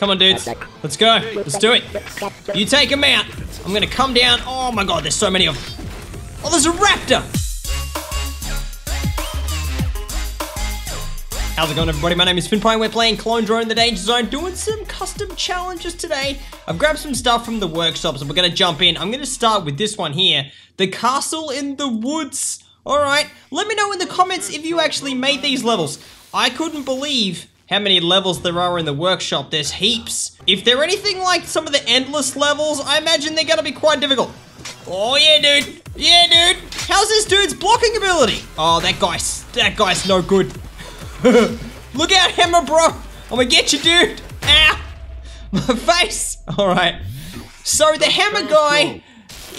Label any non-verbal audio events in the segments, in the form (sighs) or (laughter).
Come on, dudes. Let's go. Let's do it. You take him out. I'm gonna come down. Oh my god, there's so many of them. Oh, there's a raptor. How's it going, everybody? My name is Fynnpire. We're playing Clone Drone in the Danger Zone, doing some custom challenges today. I've grabbed some stuff from the workshops, and we're gonna jump in. I'm gonna start with this one here. The Castle in the Woods. Alright, let me know in the comments if you actually made these levels. I couldn't believe how many levels there are in the workshop. There's heaps. If they're anything like some of the endless levels, I imagine they're gonna be quite difficult. Oh yeah, dude. Yeah, dude. How's this dude's blocking ability? Oh, that guy's that guy's no good. (laughs) Look out, Hammer, bro. I'm gonna get you, dude. Ow. Ah. (laughs) My face. All right. So the Hammer guy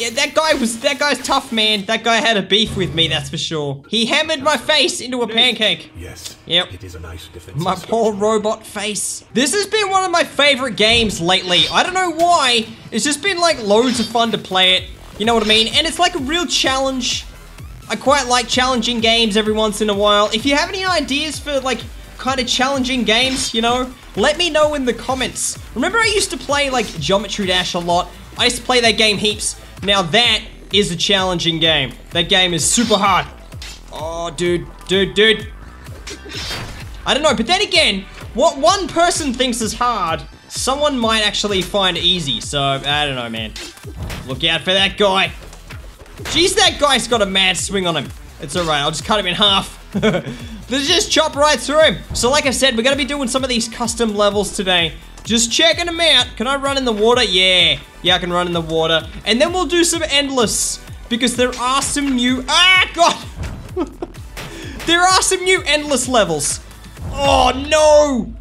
yeah, that guy was that guy's tough, man. That guy had a beef with me, that's for sure. He hammered my face into a pancake. Yes. Yep. It is a nice defense. My poor robot face. This has been one of my favorite games lately. I don't know why. It's just been like loads of fun to play it. You know what I mean? And it's like a real challenge. I quite like challenging games every once in a while. If you have any ideas for like kind of challenging games, you know, let me know in the comments. Remember I used to play like Geometry Dash a lot. I used to play that game heaps. Now that is a challenging game. That game is super hard. Oh, dude, dude, dude. I don't know, but then again, what one person thinks is hard, someone might actually find easy. So, I don't know, man. Look out for that guy. Jeez, that guy's got a mad swing on him. It's alright, I'll just cut him in half. (laughs) Let's just chop right through him. So like I said, we're gonna be doing some of these custom levels today. Just checking them out. Can I run in the water? Yeah. Yeah, I can run in the water. And then we'll do some endless. Because there are some new... Ah, God! (laughs) there are some new endless levels. Oh, no!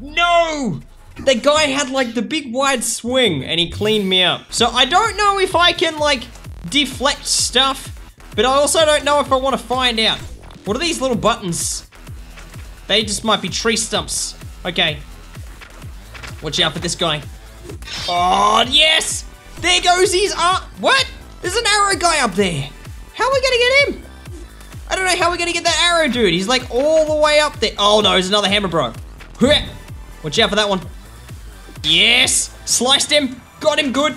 No! The guy had, like, the big wide swing, and he cleaned me up. So I don't know if I can, like, deflect stuff. But I also don't know if I want to find out. What are these little buttons? They just might be tree stumps. Okay, Watch out for this guy. Oh, yes! There goes his arm. What? There's an arrow guy up there. How are we gonna get him? I don't know how we're gonna get that arrow dude. He's like all the way up there. Oh no, there's another hammer bro. Watch out for that one. Yes! Sliced him. Got him good.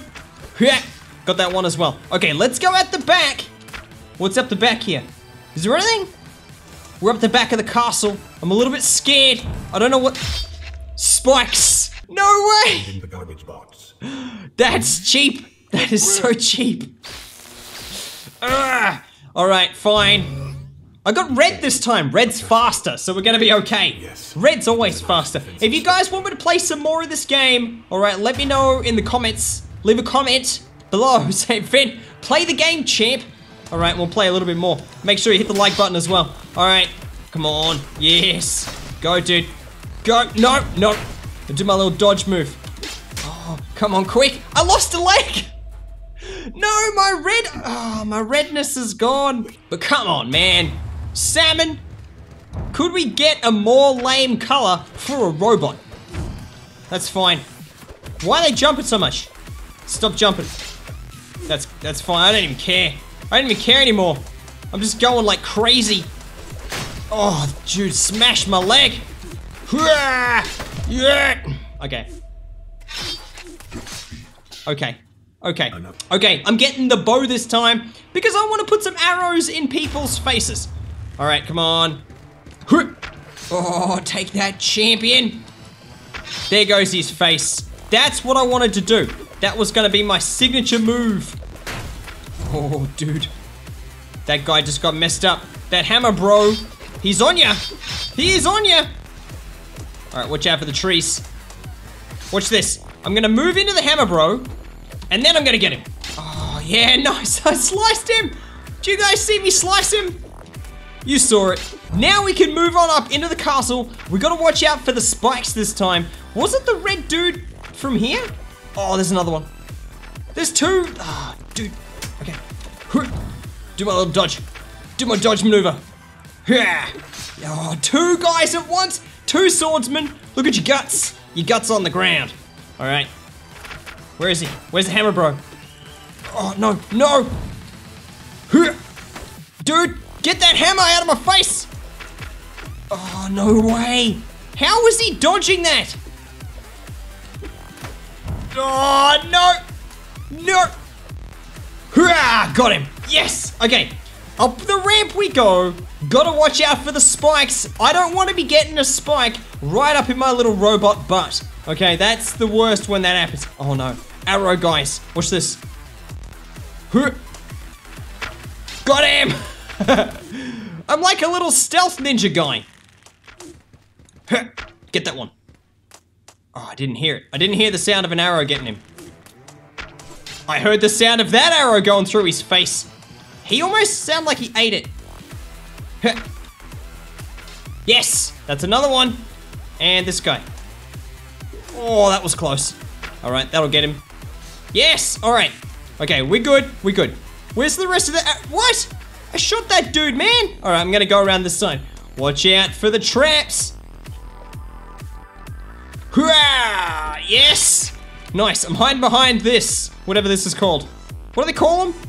Got that one as well. Okay, let's go at the back. What's up the back here? Is there anything? We're up the back of the castle. I'm a little bit scared. I don't know what... Spikes! No way! In the garbage box. (gasps) That's cheap. That is so cheap. Ah! All right, fine. I got red this time. Red's faster, so we're gonna be okay. Yes. Red's always faster. If you guys want me to play some more of this game, all right, let me know in the comments. Leave a comment below. (laughs) Say, Finn, play the game, champ. All right, we'll play a little bit more. Make sure you hit the like button as well. All right, come on. Yes. Go, dude. Go. No, no. Do my little dodge move. Oh, come on, quick. I lost a leg. No, my red, oh, my redness is gone. But come on, man. Salmon, could we get a more lame color for a robot? That's fine. Why are they jumping so much? Stop jumping. That's that's fine. I don't even care. I don't even care anymore. I'm just going like crazy. Oh, dude, smash my leg. Yeah. Okay. Okay. Okay. Okay, I'm getting the bow this time because I want to put some arrows in people's faces. All right, come on. Oh, take that, champion. There goes his face. That's what I wanted to do. That was going to be my signature move. Oh, dude. That guy just got messed up. That hammer, bro. He's on ya. He is on ya. All right, watch out for the trees. Watch this. I'm gonna move into the hammer, bro. And then I'm gonna get him. Oh, yeah, (laughs) nice. I sliced him. Do you guys see me slice him? You saw it. Now we can move on up into the castle. We gotta watch out for the spikes this time. Was it the red dude from here? Oh, there's another one. There's two. Ah, oh, dude. Okay. Do my little dodge. Do my dodge maneuver. Yeah. Oh, two guys at once. Two swordsmen. Look at your guts. Your guts on the ground. All right. Where is he? Where's the hammer, bro? Oh, no, no. Dude, get that hammer out of my face. Oh, no way. How was he dodging that? Oh, no! No! Hurrah! Got him! Yes! Okay. Up the ramp we go. Gotta watch out for the spikes. I don't want to be getting a spike right up in my little robot butt. Okay, that's the worst when that happens. Oh no. Arrow, guys. Watch this. Got him! (laughs) I'm like a little stealth ninja guy. Get that one. Oh, I didn't hear it. I didn't hear the sound of an arrow getting him. I heard the sound of that arrow going through his face. He almost sounded like he ate it. Yes, that's another one. And this guy. Oh, that was close. All right, that'll get him. Yes, all right. Okay, we're good, we're good. Where's the rest of the, uh, what? I shot that dude, man. All right, I'm gonna go around this side. Watch out for the traps. Hurrah! Yes! Nice, I'm hiding behind this, whatever this is called. What do they call them?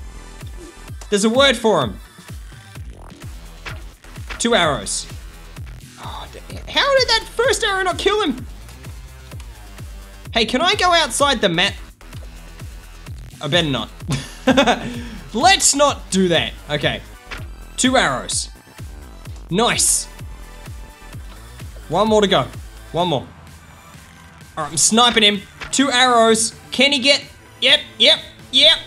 There's a word for them. Two arrows. Oh, how did that first arrow not kill him? Hey, can I go outside the map? I better not. (laughs) Let's not do that. Okay. Two arrows. Nice. One more to go. One more. Alright, I'm sniping him. Two arrows. Can he get... Yep, yep, yep.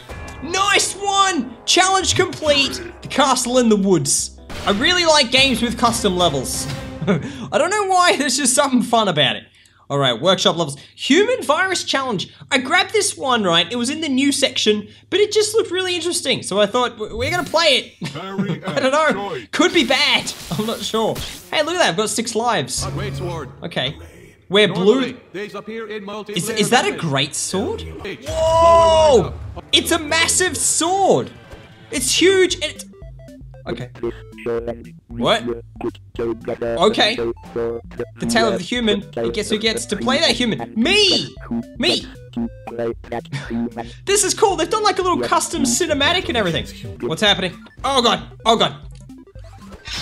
Nice one! Challenge complete. The castle in the woods. I really like games with custom levels. (laughs) I don't know why, there's just something fun about it. All right, workshop levels. Human virus challenge. I grabbed this one, right? It was in the new section, but it just looked really interesting. So I thought, we're gonna play it. (laughs) I don't know. Could be bad. (laughs) I'm not sure. Hey, look at that. I've got six lives. A great sword. Okay. We're blue. Normally, these appear in Is, is that a great sword? Whoa! It's a massive sword. It's huge. And it's... Okay. What? Okay. The tale of the human. And guess who gets to play that human? Me! Me! (laughs) This is cool. They've done like a little custom cinematic and everything. What's happening? Oh god. Oh god.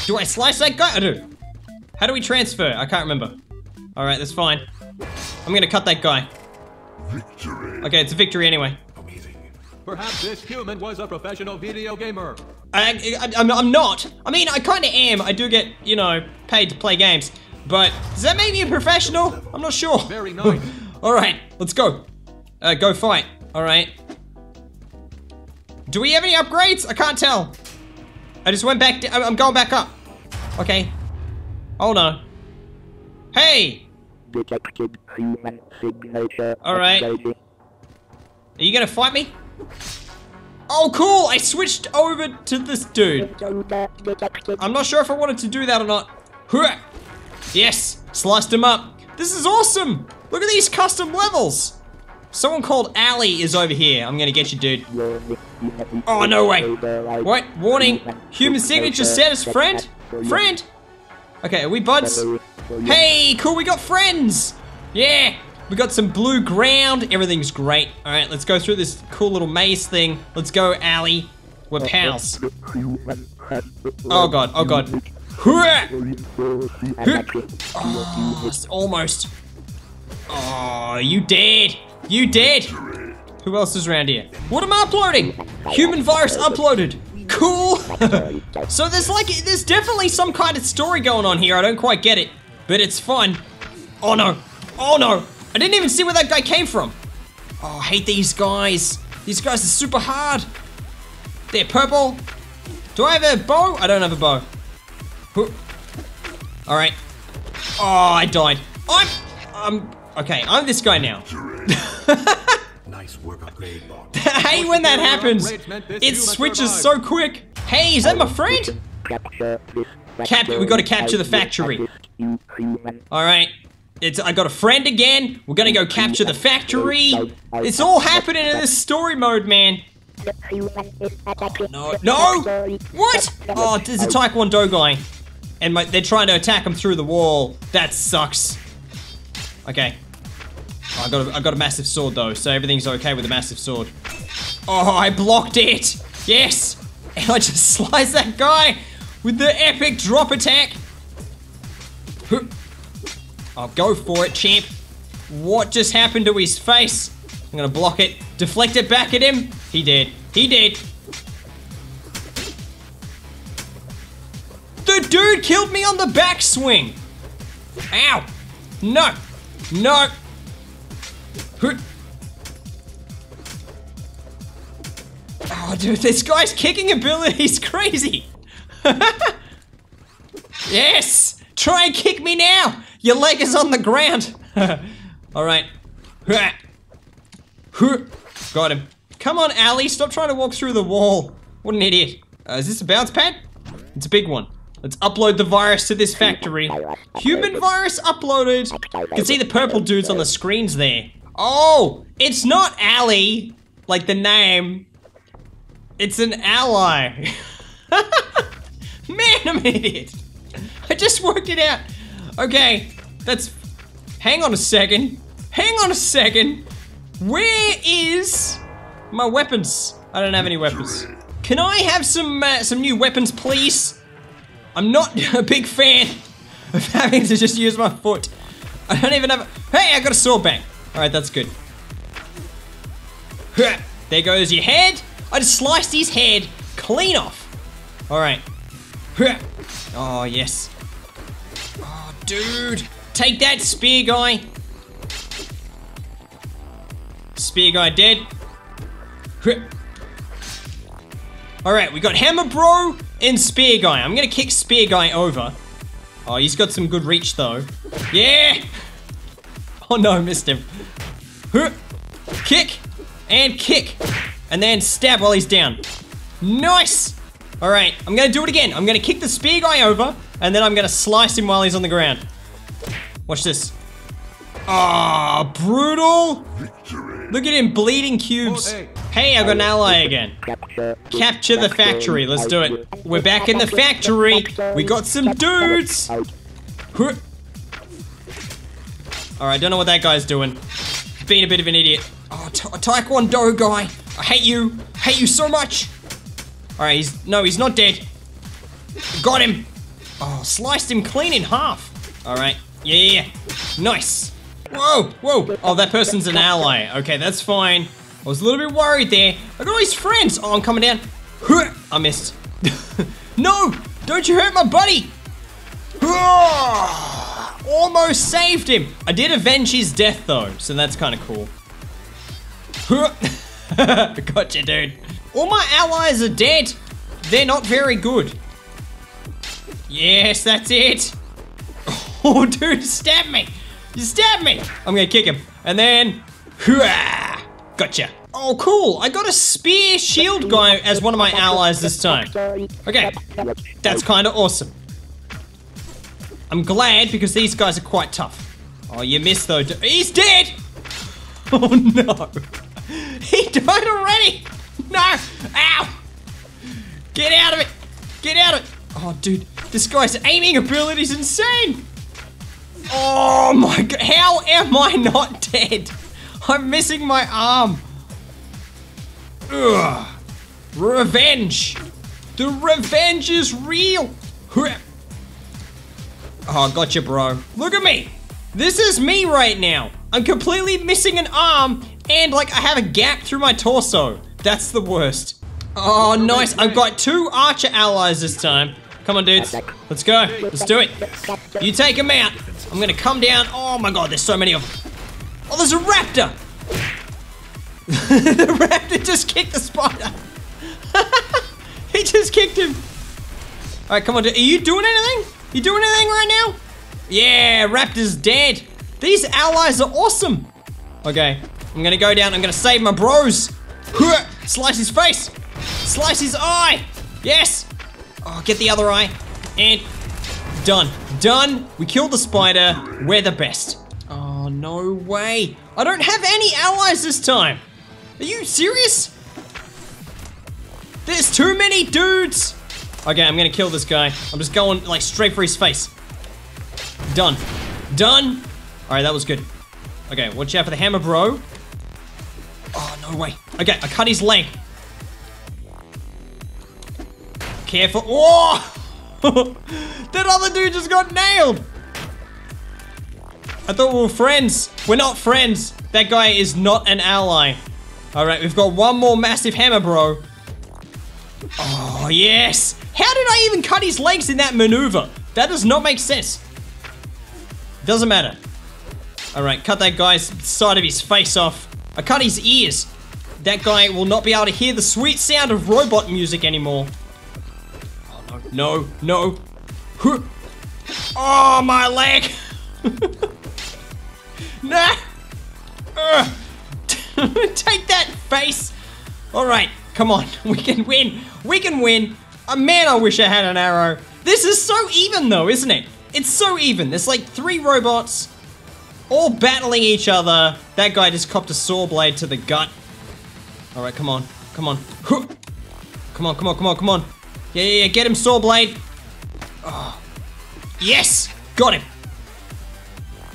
Do I slice that guy? I do. How do we transfer? I can't remember. Alright, that's fine. I'm gonna cut that guy. Victory. Okay, it's a victory anyway. Amazing. Perhaps this human was a professional video gamer. I, I, I'm, I'm not. I mean, I kind of am. I do get, you know, paid to play games. But does that make me a professional? I'm not sure. Very (laughs) nice. All right, let's go. Uh, go fight. All right. Do we have any upgrades? I can't tell. I just went back. I'm I'm going back up. Okay. Oh no. Hey, detected human signature. All right. updating. are you gonna fight me? Oh, cool! I switched over to this dude. I'm not sure if I wanted to do that or not. Yes, sliced him up. This is awesome. Look at these custom levels. Someone called Ali is over here. I'm gonna get you, dude. Oh, no way. What? Warning. Human signature status friend? Friend? Okay, are we buds? Hey, cool, we got friends. Yeah, we got some blue ground. Everything's great. All right, let's go through this cool little maze thing. Let's go, Ali. We're uh, pals. Uh, uh, oh god, oh god. Oh, it's almost. Oh, you dead. You dead. Who else is around here? What am I uploading? Human virus uploaded. Cool. (laughs) so there's like, there's definitely some kind of story going on here. I don't quite get it, but it's fun. Oh no. Oh no. I didn't even see where that guy came from. Oh, I hate these guys. These guys are super hard. They're purple. Do I have a bow? I don't have a bow. Who- All right. Oh, I died. I'm, I'm, okay, I'm this guy now. (laughs) Nice work upgrade bot. I hate when that happens. It switches so quick. Hey, is that my friend? Capture this Cap- we gotta capture the factory. All right. It's, I got a friend again. We're gonna go capture the factory. It's all happening in this story mode, man. No, no! What? Oh, there's a Taekwondo guy. And my, they're trying to attack him through the wall. That sucks. Okay. Oh, I got a, I got a massive sword though, so everything's okay with a massive sword. Oh, I blocked it! Yes! And I just (laughs) sliced that guy with the epic drop attack. I'll go for it, champ. What just happened to his face? I'm gonna block it, deflect it back at him. He did. He did. The dude killed me on the backswing. Ow. No. No. Oh, dude, this guy's kicking ability is (laughs) crazy. (laughs) yes. Try and kick me now. Your leg is on the ground. (laughs) All right. Huh. Huh. Got him. Come on, Ali. Stop trying to walk through the wall. What an idiot. Uh, is this a bounce pad? It's a big one. Let's upload the virus to this factory. Human virus uploaded. You can see the purple dudes on the screens there. Oh, it's not Ali, like the name. It's an ally. (laughs) Man, I'm an idiot. I just worked it out. Okay, that's. Hang on a second. Hang on a second. Where is my weapons? I don't have any weapons. Can I have some uh, some new weapons, please? I'm not (laughs) a big fan of having to just use my foot. I don't even have. A, hey, I got a sword bang. All right, that's good. There goes your head. I just sliced his head clean off. All right. Oh yes. Oh, dude, take that spear guy. Spear guy dead. All right, we got Hammer Bro and Spear Guy. I'm gonna kick Spear Guy over. Oh, he's got some good reach though. Yeah! (laughs) Oh no, missed him. Kick and kick. And then stab while he's down. Nice! All right, I'm gonna do it again. I'm gonna kick the Spear Guy over and then I'm gonna slice him while he's on the ground. Watch this. Ah, brutal! Look at him bleeding cubes. Oh, hey. Hey, I got an ally again. Capture. Capture the factory. Let's do it. We're back in the factory. We got some dudes. Out. All right, don't know what that guy's doing. Being a bit of an idiot. Oh, ta Taekwondo guy. I hate you. hate you so much. All right, he's no, he's not dead. Got him. Oh, sliced him clean in half. All right. Yeah, yeah, yeah. Nice. Whoa, whoa. Oh, that person's an ally. Okay, that's fine. I was a little bit worried there. I got all these friends. Oh, I'm coming down. I missed. (laughs) no, don't you hurt my buddy. (sighs) Almost saved him. I did avenge his death though, so that's kind of cool. (laughs) gotcha, dude. All my allies are dead. They're not very good. Yes, that's it. Oh, (laughs) dude, stab me. You stabbed me. I'm gonna kick him. And then, hooah, gotcha. Oh, cool. I got a spear shield guy as one of my allies this time. Okay, that's kind of awesome. I'm glad because these guys are quite tough. Oh, you missed though. He's dead. (laughs) Oh no. (laughs) He died already. No. Ow. Get out of it. Get out of it. Oh, dude. This guy's aiming ability is insane. Oh my god. How am I not dead? I'm missing my arm. Ugh. Revenge. The revenge is real. Oh, gotcha, bro. Look at me. This is me right now. I'm completely missing an arm and like I have a gap through my torso. That's the worst. Oh, nice. I've got two archer allies this time. Come on, dudes. Let's go. Let's do it. You take them out. I'm gonna come down. Oh my god, there's so many of them. Oh, there's a raptor. (laughs) the raptor just kicked the spider. (laughs) he just kicked him. All right, come on. Are you doing anything? You doing anything right now? Yeah, raptor's dead. These allies are awesome. Okay, I'm gonna go down. I'm gonna save my bros. Slice his face. Slice his eye. Yes. Oh, get the other eye. And done. Done. We killed the spider. We're the best. Oh, no way. I don't have any allies this time. Are you serious? There's too many dudes. Okay, I'm gonna kill this guy. I'm just going like straight for his face. Done. Done. All right, that was good. Okay, watch out for the hammer, bro. Oh, no way. Okay, I cut his leg. Careful. Oh! (laughs) that other dude just got nailed. I thought we were friends. We're not friends. That guy is not an ally. Alright, we've got one more massive hammer, bro. Oh, yes. How did I even cut his legs in that maneuver? That does not make sense. Doesn't matter. Alright, cut that guy's side of his face off. I cut his ears. That guy will not be able to hear the sweet sound of robot music anymore. Oh, no. No. Oh, my leg. (laughs) nah. (laughs) Take that, face. All right, come on. (laughs) We can win. We can win. Uh, man, I wish I had an arrow. This is so even, though, isn't it? It's so even. There's like three robots all battling each other. That guy just copped a saw blade to the gut. All right, come on. Come on. Come on, come on, come on, come on. Yeah, yeah, yeah. Get him, saw blade. Oh. Yes! Got him.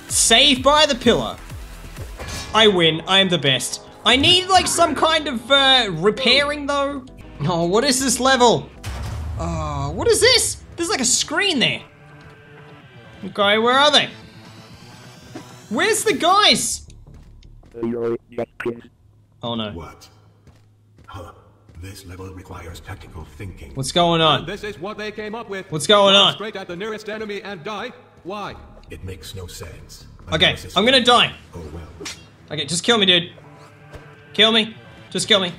Saved by the pillar. I win. I am the best. I need like some kind of uh, repairing though. Oh, what is this level? Oh, what is this? There's like a screen there. Okay, where are they? Where's the guys? Oh no. What? Huh. This level requires tactical thinking. What's going on? This is what they came up with. What's going Run on? Straight at the nearest enemy and die. Why? It makes no sense. Okay, I'm gonna die. Oh well. Okay, just kill me, dude. Kill me. Just kill me.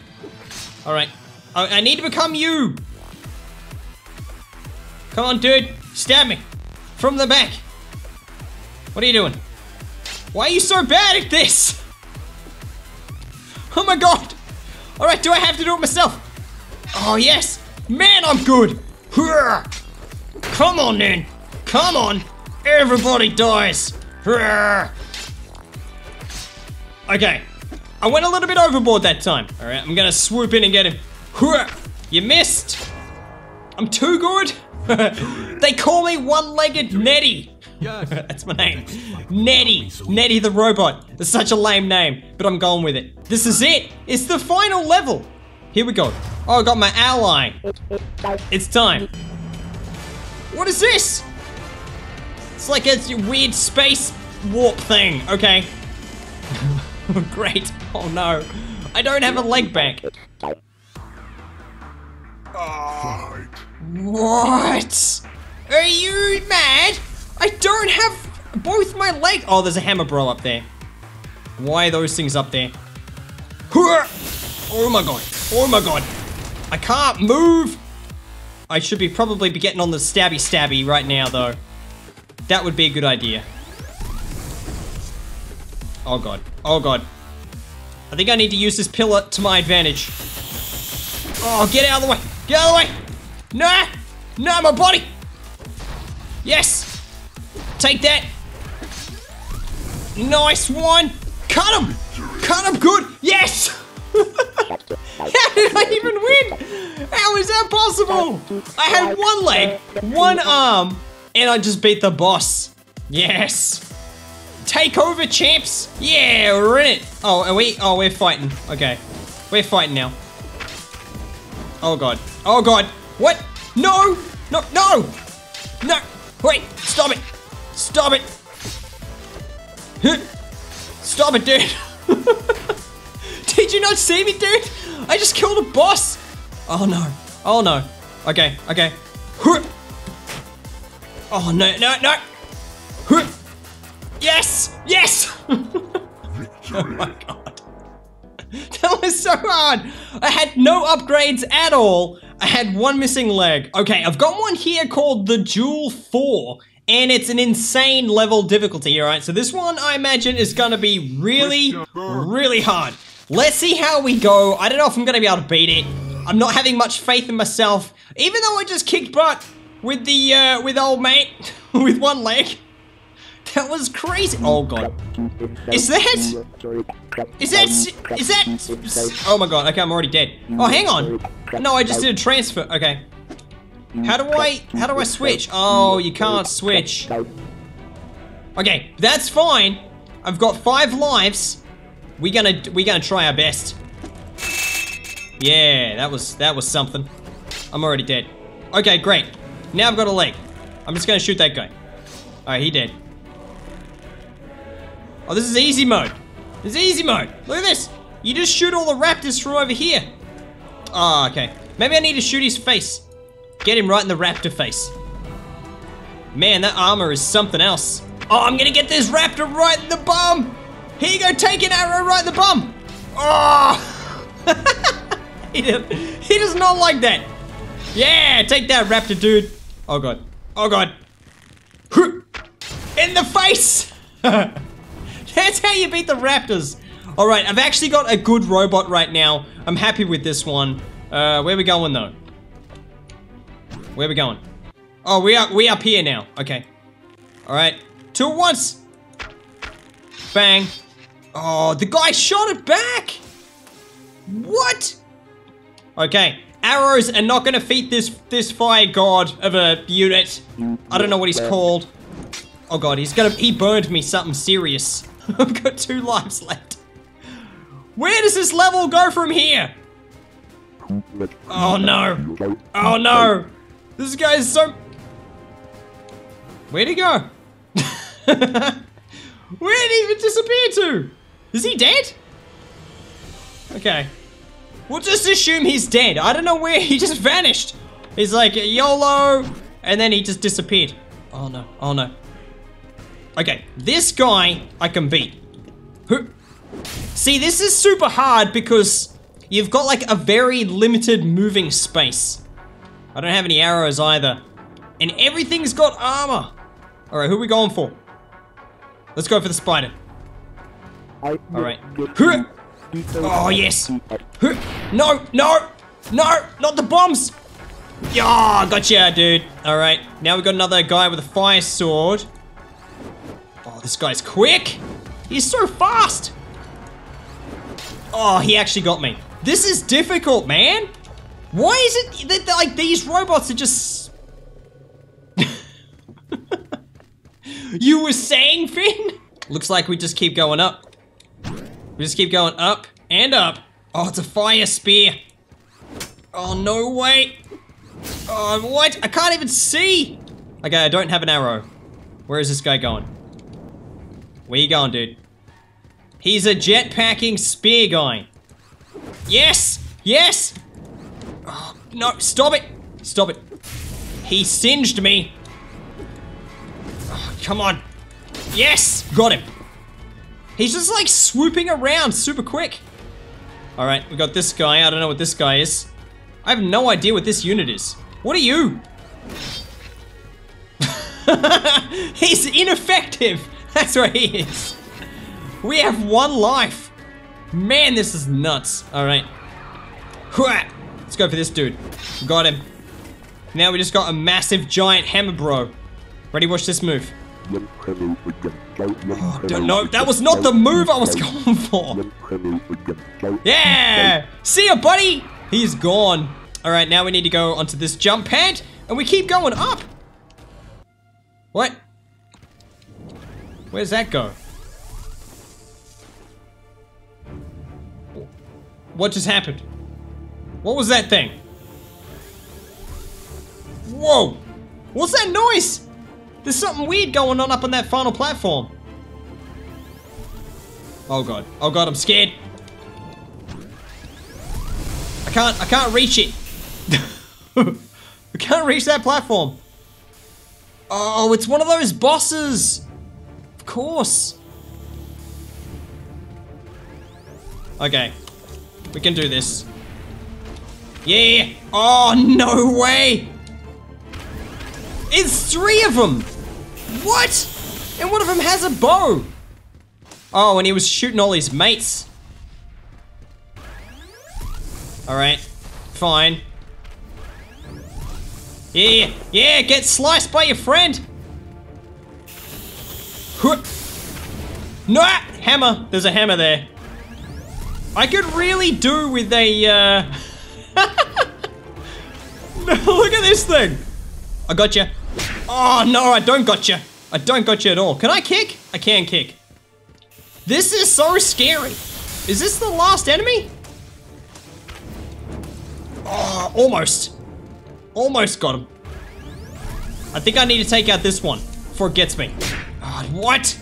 Alright. I, I need to become you. Come on, dude. Stab me. From the back. What are you doing? Why are you so bad at this? Oh my god. Alright, do I have to do it myself? Oh, yes. Man, I'm good. Come on, then. Come on. Everybody dies. Okay. I went a little bit overboard that time. All right, I'm gonna swoop in and get him. You missed. I'm too good. (laughs) they call me one-legged Nettie. Yes. (laughs) That's my name. Nettie. Nettie the robot. It's such a lame name, but I'm going with it. This is it. It's the final level. Here we go. Oh, I got my ally. It's it's time. What is this? It's like a weird space warp thing. Okay. (laughs) Great. Oh no. I don't have a leg back. It's time. What? Are you mad? I don't have both my legs. Oh, there's a hammer bro up there. Why are those things up there? Oh my god. Oh my god. I can't move. I should be probably be getting on the stabby stabby right now though. That would be a good idea. Oh god. Oh god. I think I need to use this pillar to my advantage. Oh, get out of the way! Get out of the way! No! No, my body! Yes! Take that! Nice one! Cut him! Cut him good! Yes! (laughs) How did I even win? How is that possible? I had one leg, one arm, and I just beat the boss. Yes! Take over, champs! Yeah, we're in it! Oh, are we? Oh, we're fighting. Okay. We're fighting now. Oh god. Oh god. What? No! No! No! No! Wait! Stop it! Stop it! Stop it, dude! (laughs) Did you not see me, dude? I just killed a boss! Oh no. Oh no. Okay, okay. Oh no, no, no! Yes! Yes! (laughs) oh my god. (laughs) That was so hard. I had no upgrades at all. I had one missing leg. Okay, I've got one here called the Jewel 4. And it's an insane level difficulty, alright? So this one, I imagine, is gonna be really, really hard. Let's see how we go. I don't know if I'm gonna be able to beat it. I'm not having much faith in myself. Even though I just kicked butt with the, uh, with old mate, (laughs) with one leg. That was crazy. Oh god. Is that- Is that, is that, oh my god, okay, I'm already dead. Oh, hang on. No, I just did a transfer, okay. How do I, how do I switch? Oh, you can't switch. Okay, that's fine. I've got five lives. We're gonna, we're gonna try our best. Yeah, that was, that was something. I'm already dead. Okay, great. Now I've got a leg. I'm just gonna shoot that guy. Alright, he dead. Oh, this is easy mode. It's easy mode. Look at this. You just shoot all the raptors from over here. Oh, okay. Maybe I need to shoot his face. Get him right in the raptor face. Man, that armor is something else. Oh, I'm gonna get this raptor right in the bum. Here you go, take an arrow right in the bum. Oh! (laughs) he, does, he does not like that. Yeah, take that raptor, dude. Oh god. Oh god. In the face! (laughs) That's how you beat the raptors. Alright, I've actually got a good robot right now. I'm happy with this one. Uh, where we going though? Where are we going? Oh, we are we up here now. Okay. Alright. Two at once. Bang. Oh, the guy shot it back. What? Okay. Arrows are not gonna defeat this this fire god of a unit. I don't know what he's called. Oh god, he's gonna he burned me something serious. (laughs) I've got two lives left. Where does this level go from here? Oh no. Oh no. This guy's so Where'd he go? (laughs) Where'd he even disappear to? Is he dead? Okay. We'll just assume he's dead. I don't know where he (laughs) just vanished. He's like YOLO, and then he just disappeared. Oh no, oh no. Okay, this guy I can beat. Who? See, this is super hard because you've got like a very limited moving space. I don't have any arrows either. And everything's got armor. All right, who are we going for? Let's go for the spider. All right. Oh, yes. No, no, no, not the bombs. Yeah, gotcha, dude. All right, now we've got another guy with a fire sword. Oh, this guy's quick. He's so fast. Oh, he actually got me. This is difficult, man. Why is it that like these robots are just... you were saying, Finn? Looks like we just keep going up. We just keep going up and up. Oh, it's a fire spear. Oh, no way. Oh, what? I can't even see. Okay, I don't have an arrow. Where is this guy going? Where you going, dude? He's a jetpacking spear guy. Yes! Yes! No, stop it! Stop it. He singed me. Oh, come on. Yes! Got him. He's just like swooping around super quick. All right, we got this guy. I don't know what this guy is. I have no idea what this unit is. What are you? (laughs) He's ineffective. (laughs) That's what he is. We have one life. Man, this is nuts. All right. Let's go for this dude. Got him. Now we just got a massive giant hammer bro. Ready, watch this move. Oh, don't know. That was not the move I was (laughs) going for. Yeah! See ya, buddy! He's gone. All right, now we need to go onto this jump pad, and we keep going up. What? Where's that go? What just happened? What was that thing? Whoa! What's that noise? There's something weird going on up on that final platform. Oh god. Oh god, I'm scared. I can't, I can't reach it. (laughs) I can't reach that platform. Oh, it's one of those bosses. Of course. Okay. We can do this. Yeah. Oh, no way. It's three of them! What? And one of them has a bow! Oh, and he was shooting all his mates. Alright, fine. Yeah, yeah, get sliced by your friend! No! Hammer! There's a hammer there. I could really do with a, uh... (laughs) Look at this thing! I got you. Oh, no, I don't got you. I don't got you at all. Can I kick? I can kick. This is so scary. Is this the last enemy? Oh, almost. Almost got him. I think I need to take out this one before it gets me. Oh, what?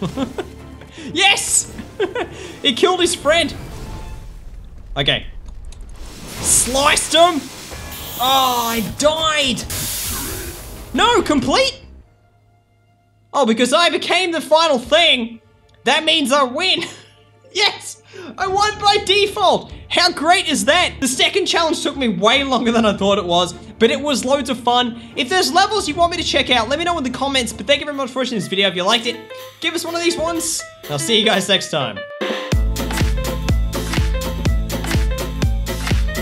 (laughs) yes! (laughs) he killed his friend. Okay. Sliced him. Oh, I died. No, complete. Oh, because I became the final thing. That means I win. (laughs) yes, I won by default. How great is that? The second challenge took me way longer than I thought it was, but it was loads of fun. If there's levels you want me to check out, let me know in the comments, but thank you very much for watching this video. If you liked it, give us one of these ones. I'll see you guys next time.